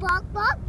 宝宝。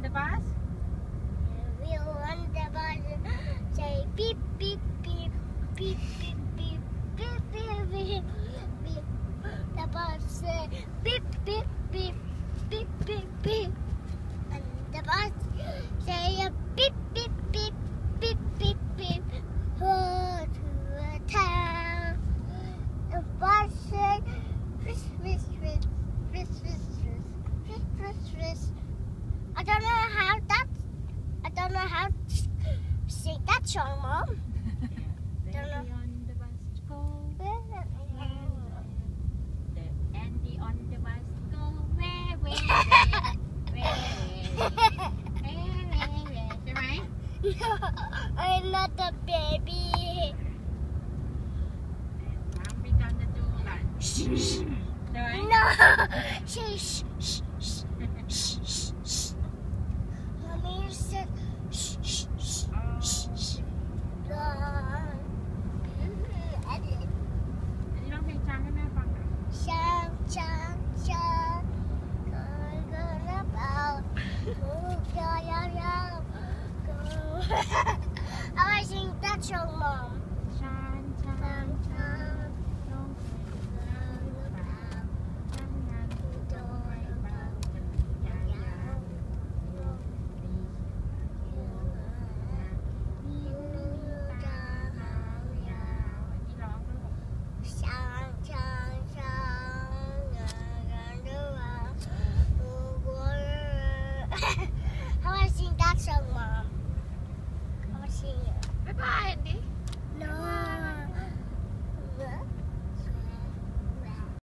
on the bus? We were on the bus. Say beep, beep, beep, beep, beep, beep, beep, beep, beep, beep. The bus say beep, beep, beep, beep, beep, beep. show, Mom. I'm not a baby. Mommy gonna do that. Shh. No. Shh. Shh. Shh. Shh. Mommy, you said. Aber ich that's your mom.